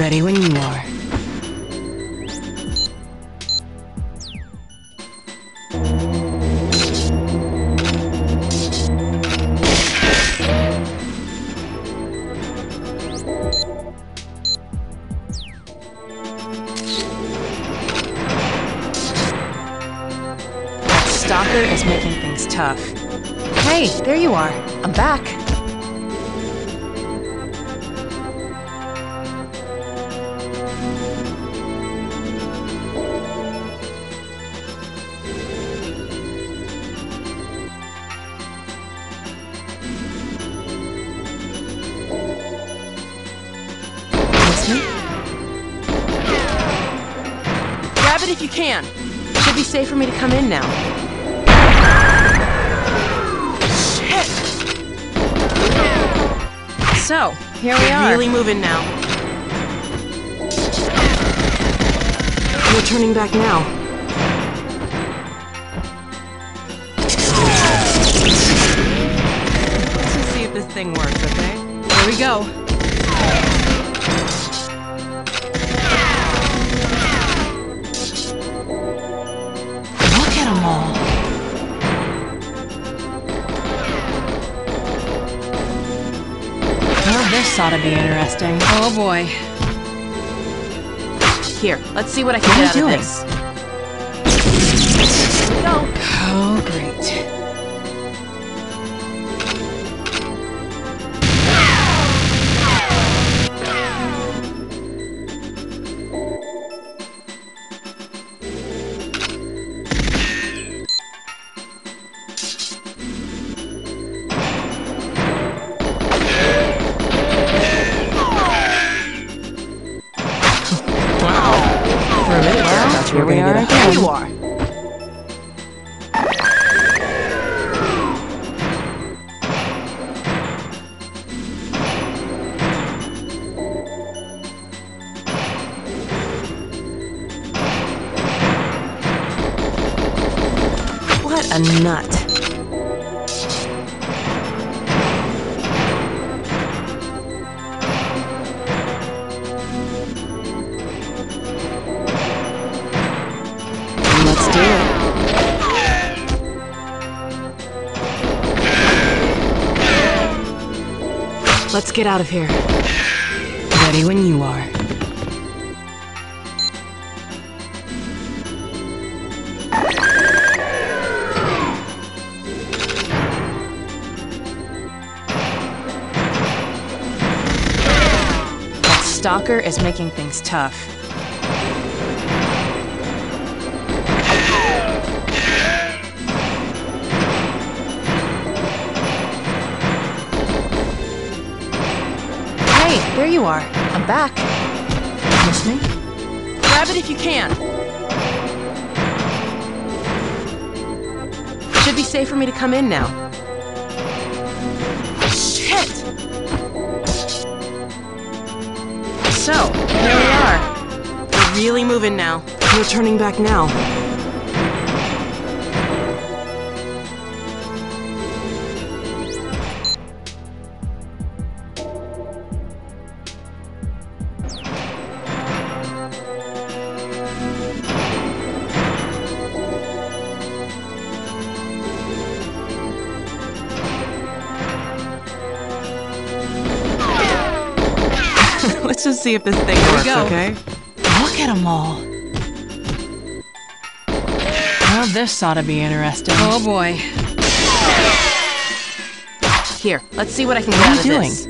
Ready when you are. Stalker is making things tough. Hey, there you are. I'm back. It if you can. Should be safe for me to come in now. Shit! So, here we are. Really moving now. We're turning back now. Let's just see if this thing works, okay? Here we go. Look at them all. Well, this ought to be interesting. Oh boy. Here, let's see what I can What get out doing? of this. Go. Oh, great. Nut. Let's do it. Let's get out of here. Ready when you are. Stalker is making things tough. Hey, there you are. I'm back. Listening? Grab it if you can. Should be safe for me to come in now. So, here we are. We're really moving now. We're turning back now. Let's just see if this thing works, go. okay? Look at them all. Well, this ought to be interesting. Oh boy. Here, let's see what I can get What are out you of doing? this.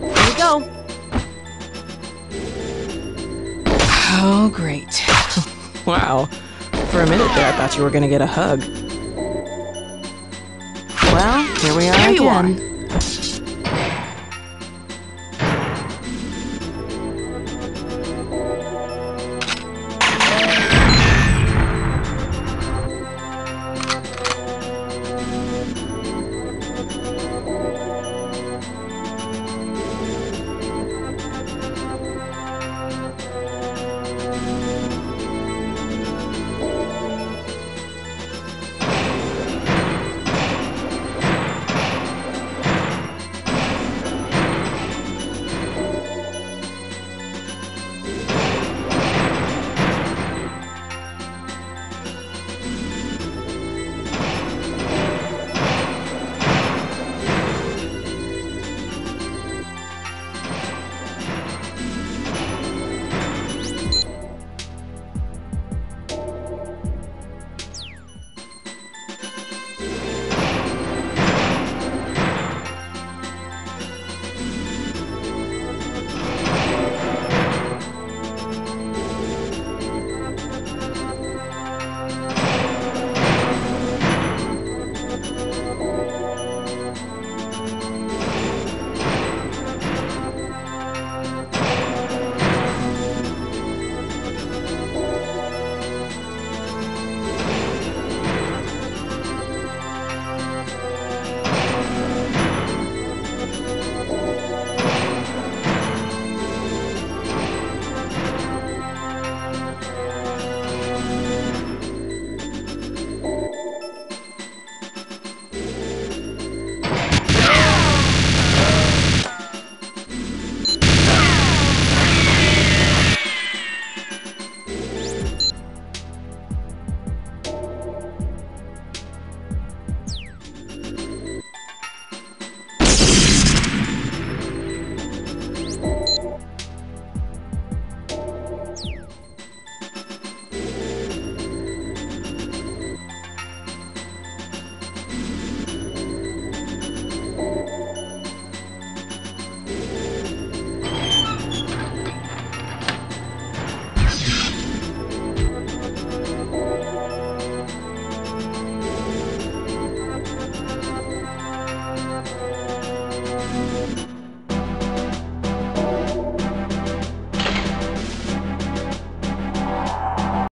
Here we go. Oh, great. Wow. For a minute there, I thought you were gonna get a hug. Well, here we are There you again.